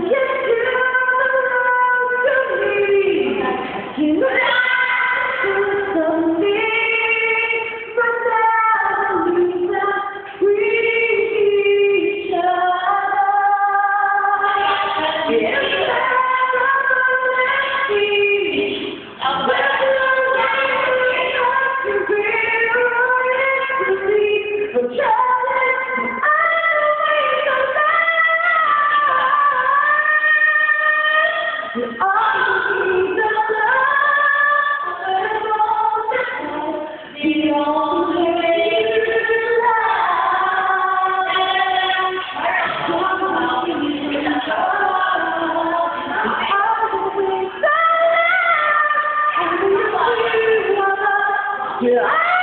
Yes, Yeah.